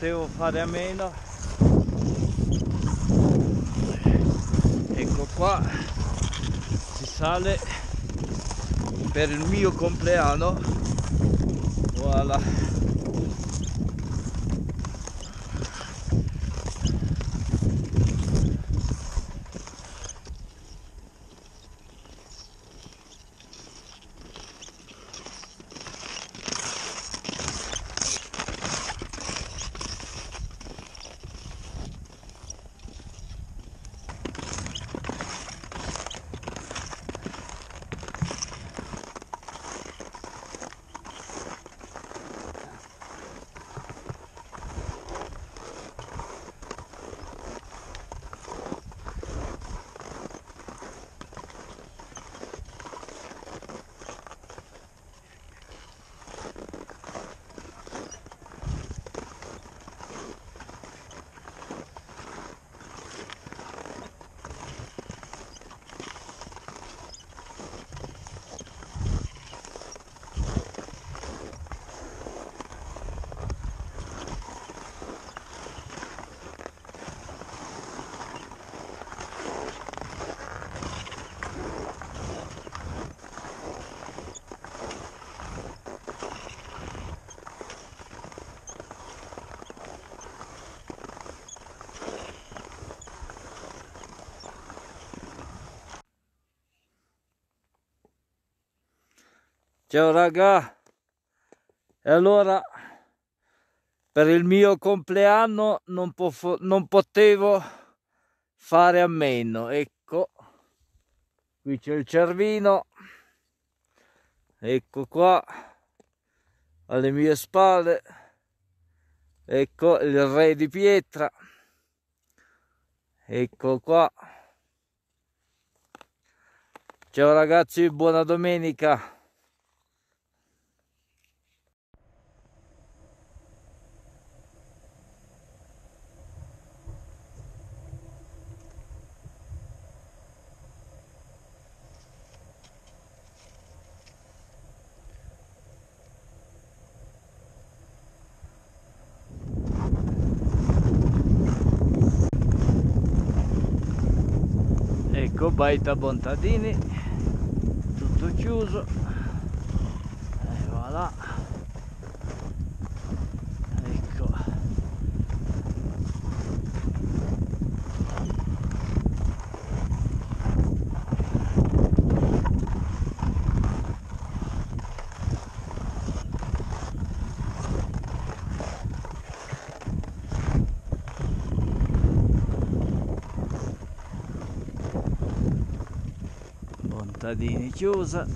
potevo fare a meno. Ecco qua si sale per il mio compleanno. Voilà Ciao raga, e allora per il mio compleanno non, non potevo fare a meno, ecco, qui c'è il cervino, ecco qua, alle mie spalle, ecco il re di pietra, ecco qua. Ciao ragazzi, buona domenica. Baita bontadini. Tutto chiuso. E voilà contadini chiusa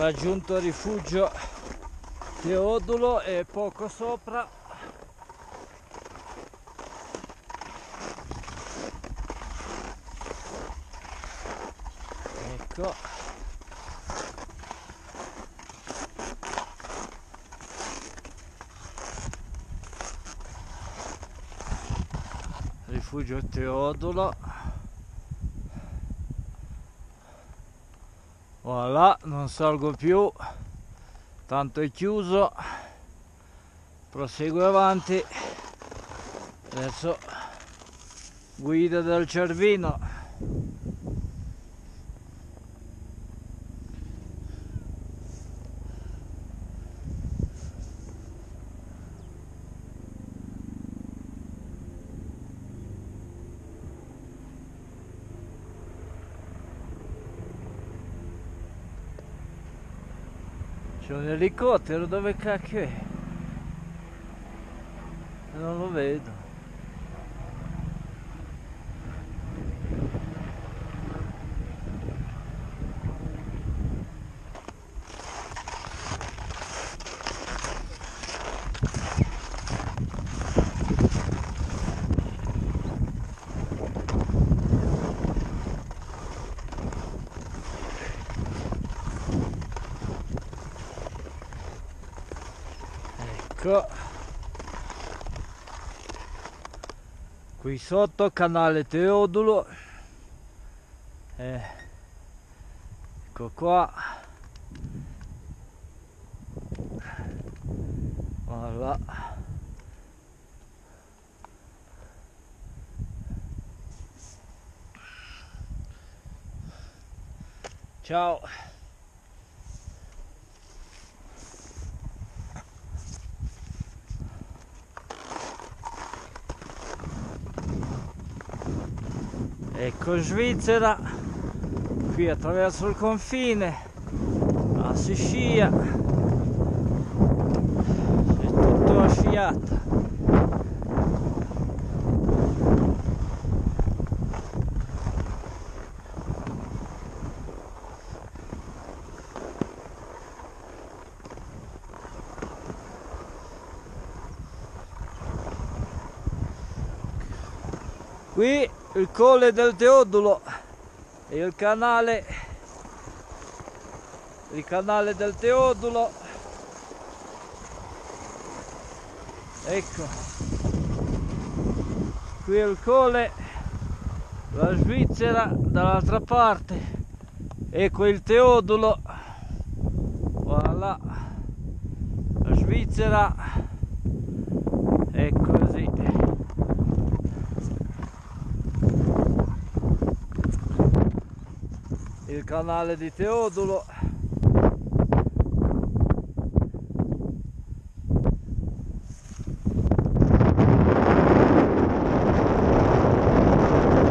raggiunto rifugio Teodulo e poco sopra. Ecco. Rifugio Teodulo voilà non salgo più. Tanto è chiuso. Proseguo avanti. Adesso guida del Cervino C'è un elicottero, dove cacchio è? Non lo vedo. Ecco. Qui sotto canale Teodulo. Eh, ecco qua. Voilà. Ciao. Ecco Svizzera, qui attraverso il confine, la Sicilia, è tutto a sciata. Qui il colle del Teodulo e il canale il canale del Teodulo. Ecco. Qui il colle la Svizzera dall'altra parte. Ecco il Teodulo. Voilà. La Svizzera è così il canale di Teodulo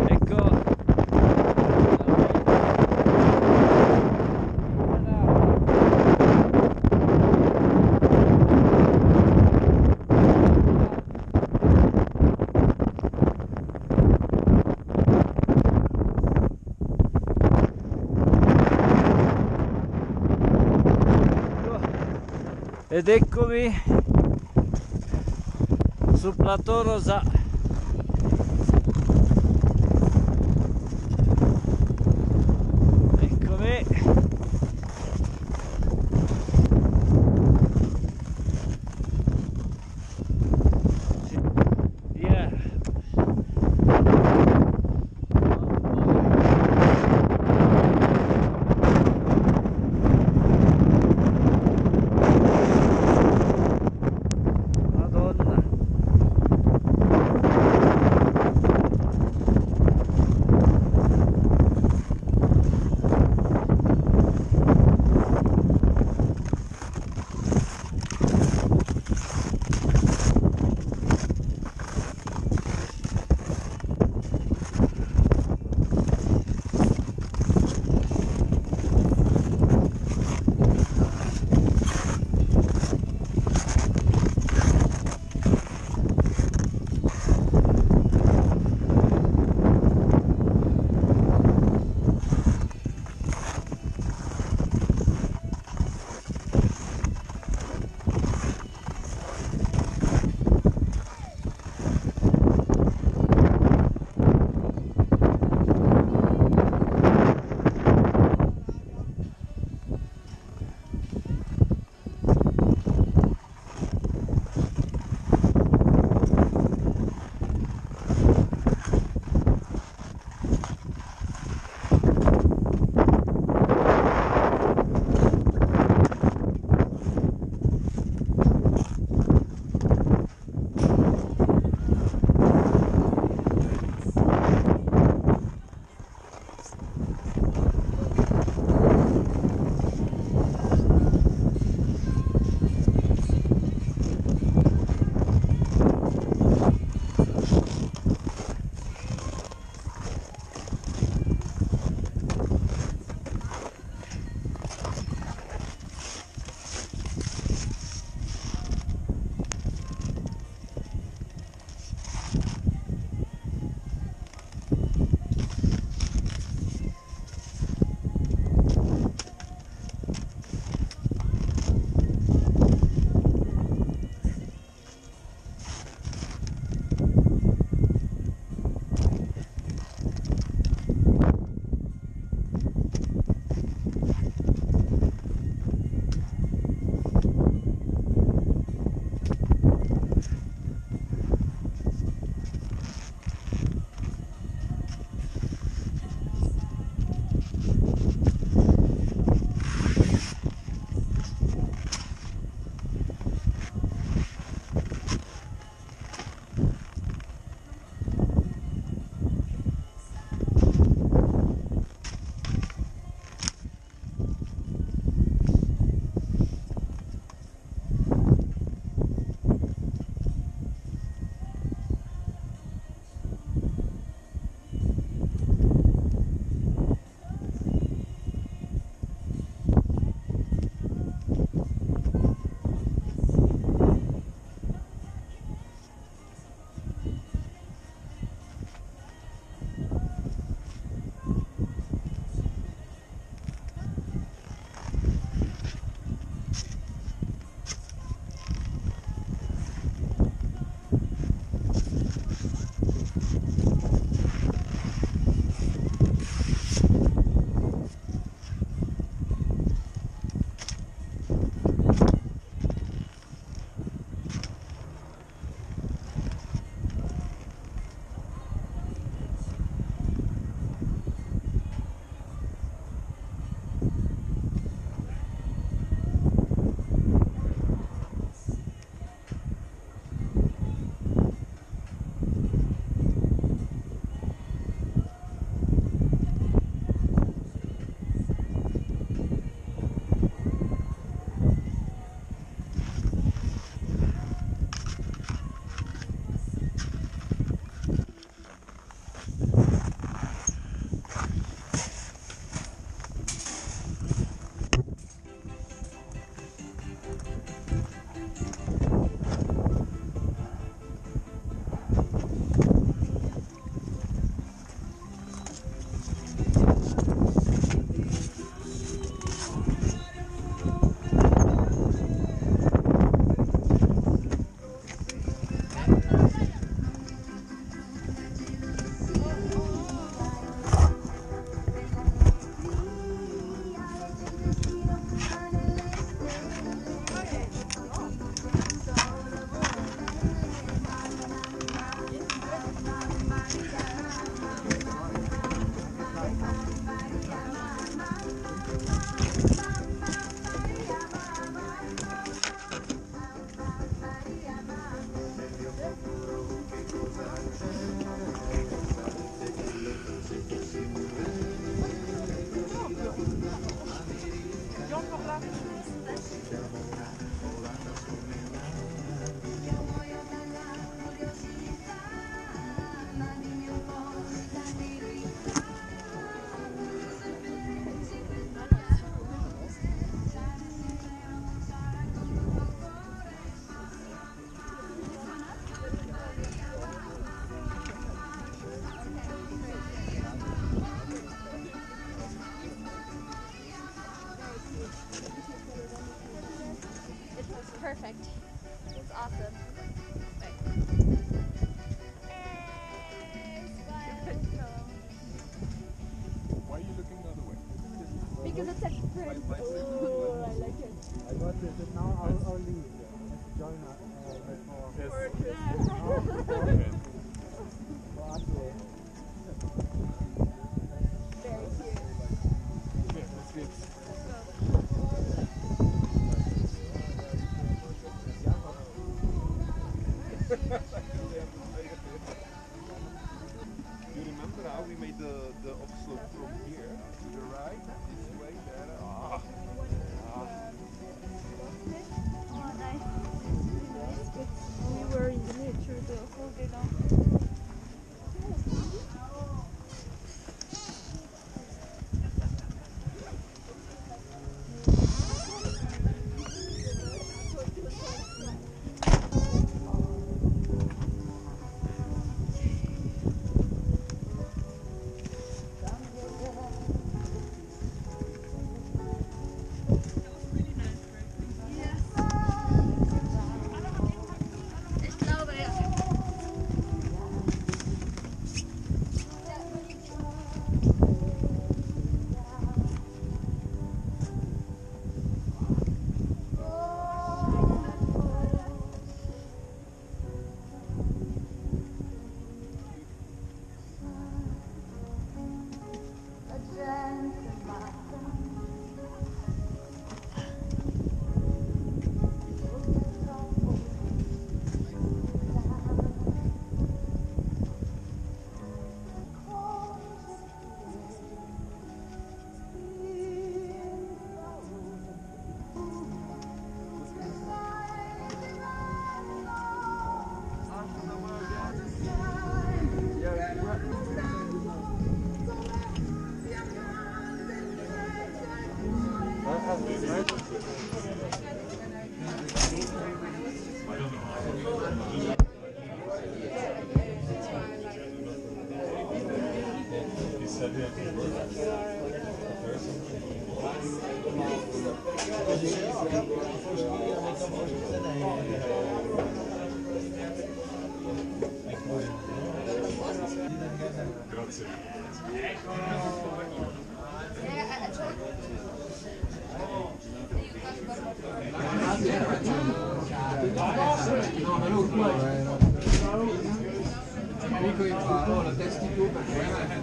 ecco ed eccomi sul plateau Rosa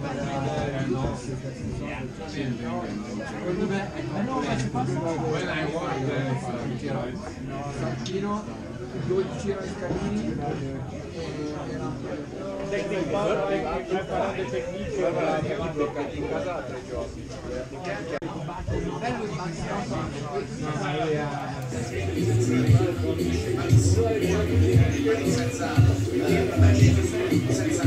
When I was Santino, due tiro ai scalini e bloccati in casa tre giochi. Bello di Massimo. Senza senza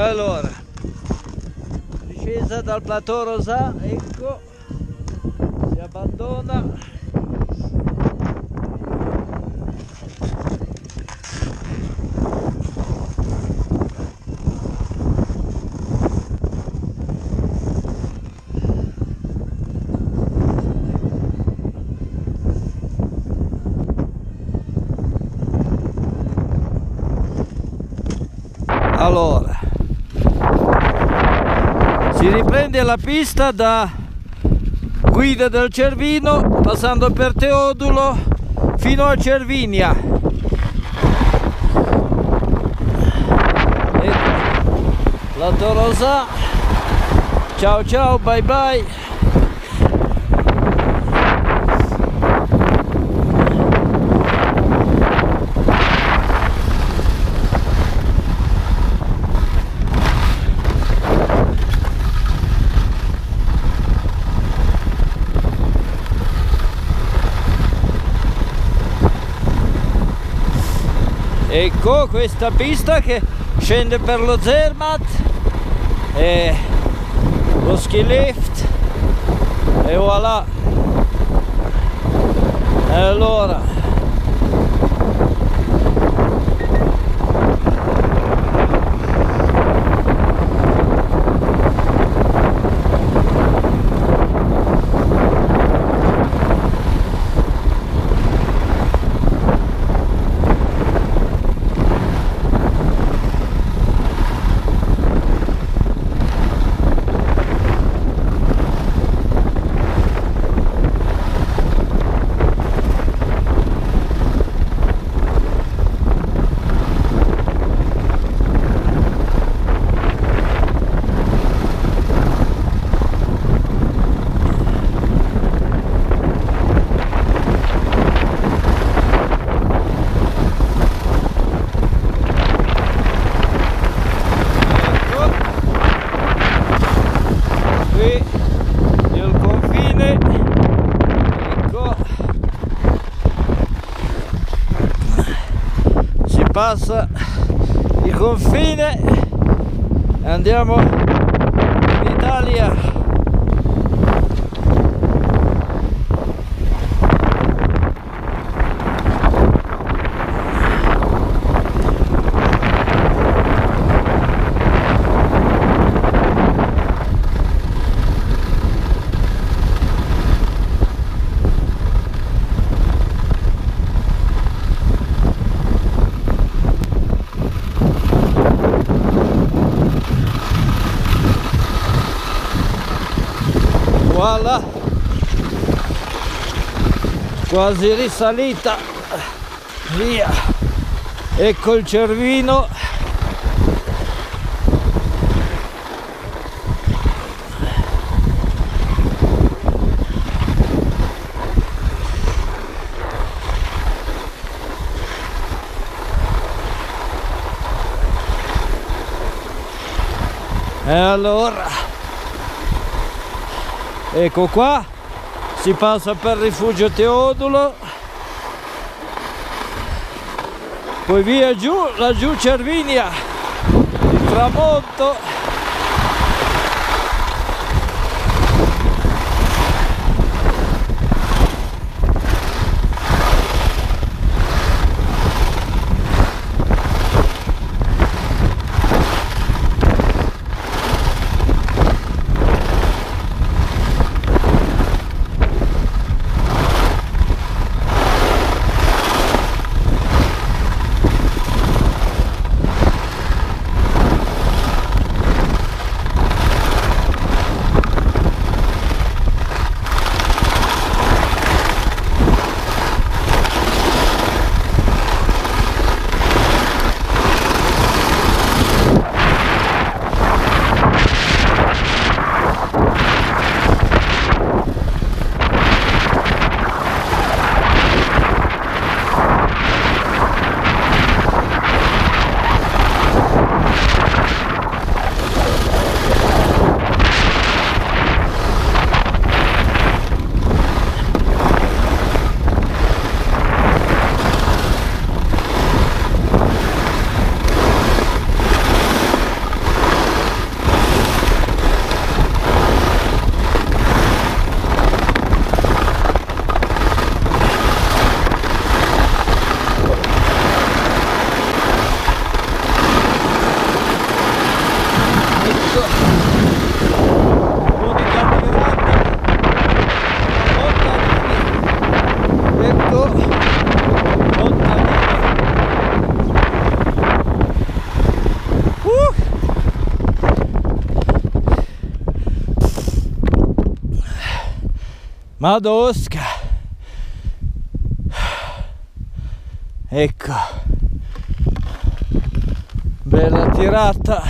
Allora, discesa dal plateau Rosà, ecco, si abbandona. Allora, si riprende la pista da Guida del Cervino passando per Teodulo fino a Cervinia. Ecco, la Torosa. Ciao ciao, bye bye. Ecco questa pista che scende per lo Zermatt e lo ski lift e voilà. Allora Ecco. Qui il confine. Ecco. Si passa il confine e andiamo in Italia. Voilà. Quasi risalita. Via. Ecco il cervino. E allora ecco qua si passa per rifugio Teodulo. Poi via giù laggiù Cervinia. Il tramonto Madosca. Ecco. Bella tirata.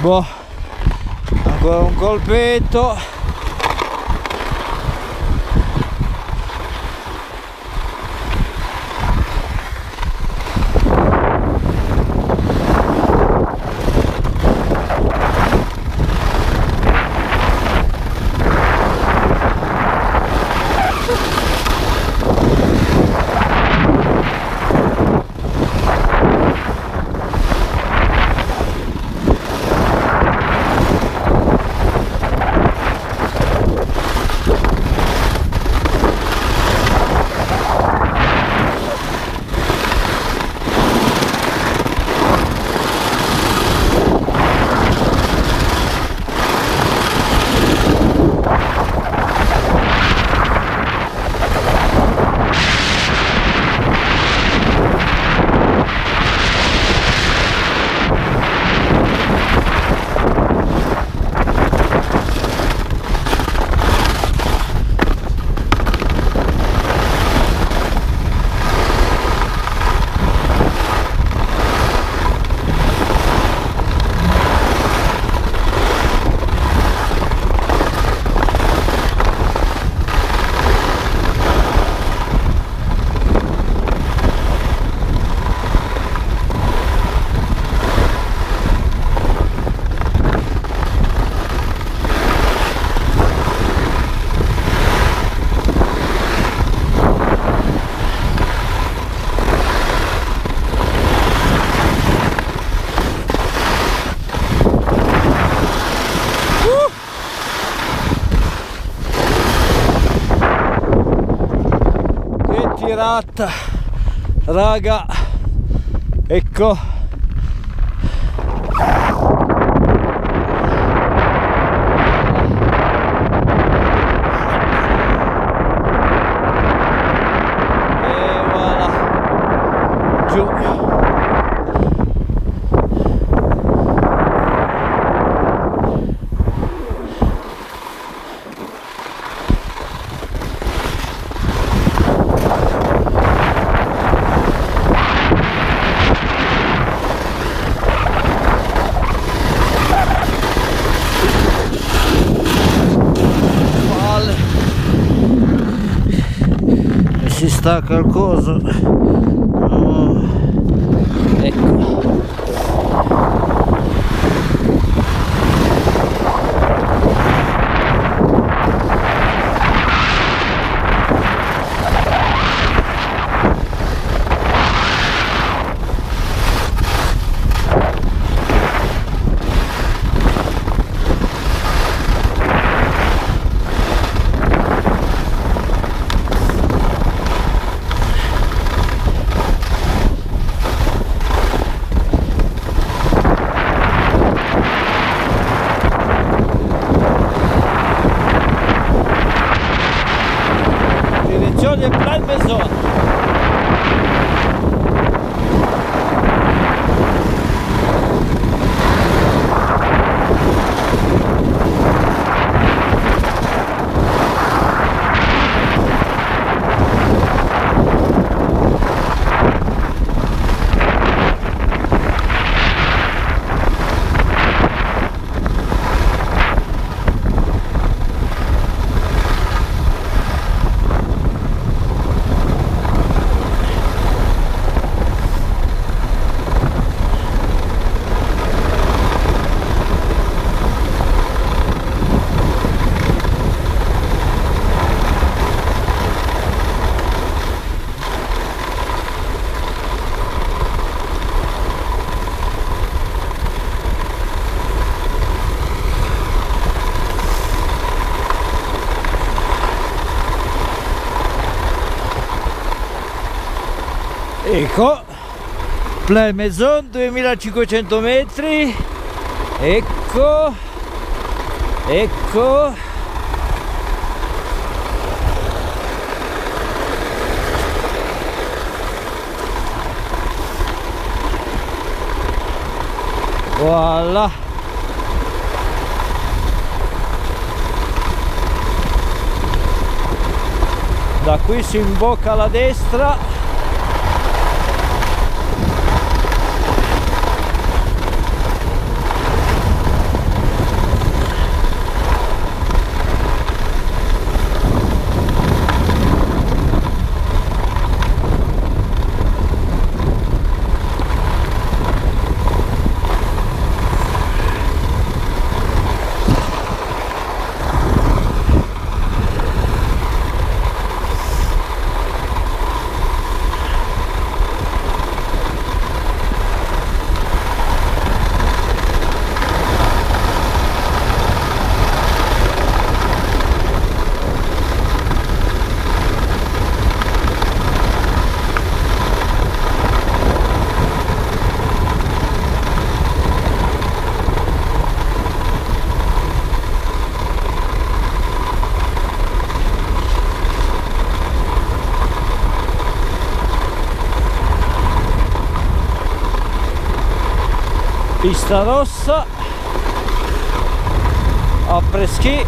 Boh. Ancora un colpetto. Raga, ecco. E voilà, giù. Male. E si stacca il coso. Oh. Ecco. Direzione Plan Maison. Ecco, Plan Maison 2500 metri, ecco, ecco. Voilà. da qui si imbocca alla destra pista rossa. A preschi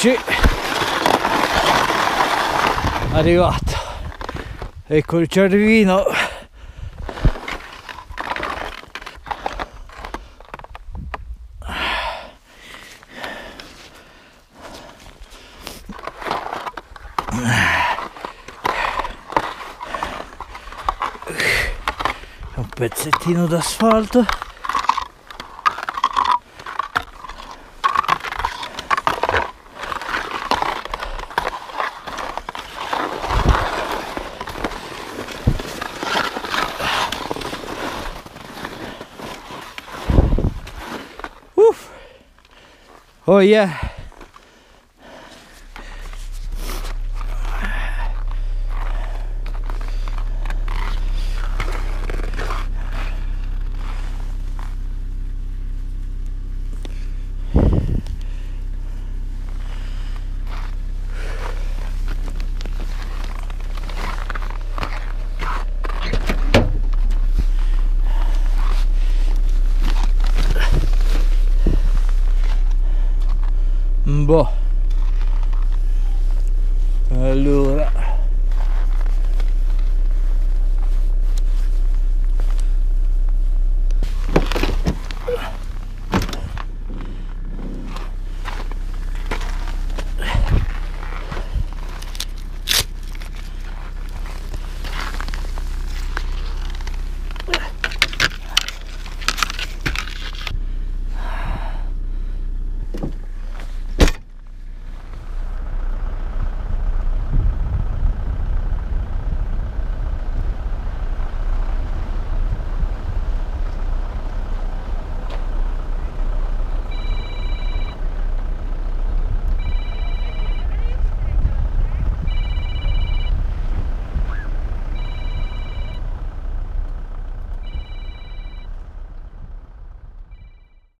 eccoci arrivato. Ecco il cervino. Un pezzettino d'asfalto yeah.